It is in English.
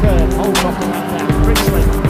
third. Holds off Holcroft and down,